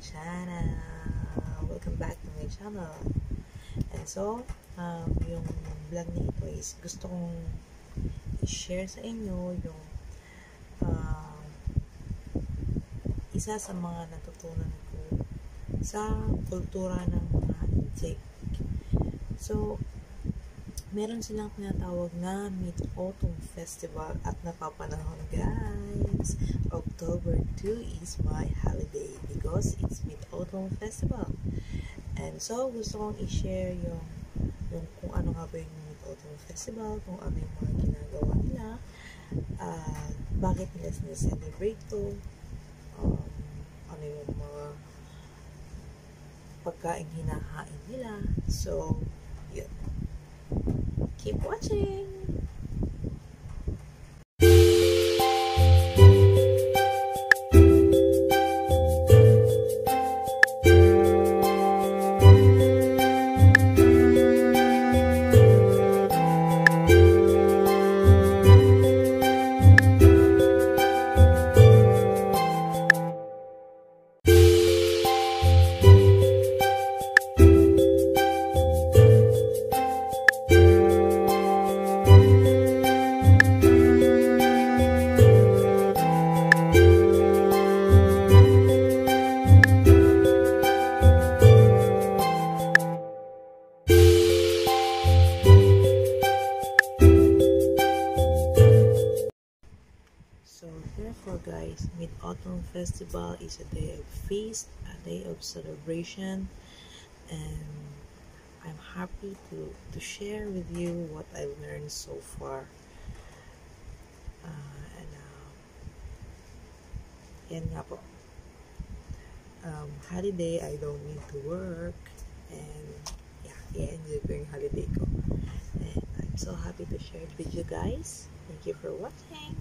channel! Welcome back to my channel. And so, um, yung vlog na ito is gusto kong i-share sa inyo yung um, isa sa mga natutunan ko sa kultura ng mga Intik. So, meron silang tinatawag na Mid-Autumn Festival at napapanahon guys. October 2 is my holiday because it's Mid-Autumn Festival. And so, gusto kong i-share yung, yung kung ano nga ba yung Mid-Autumn Festival, kung ano yung mga ginagawa nila, uh, bakit nila sineselebrate to, um, ano yung mga pagkain hinahain nila. So, yun. Keep watching! Therefore, guys, Mid Autumn Festival is a day of feast, a day of celebration, and I'm happy to, to share with you what I've learned so far. Uh, and, uh, yan nga po. Um, holiday, I don't need to work, and yeah, i-enjoy ko holiday ko. And I'm so happy to share it with you guys. Thank you for watching.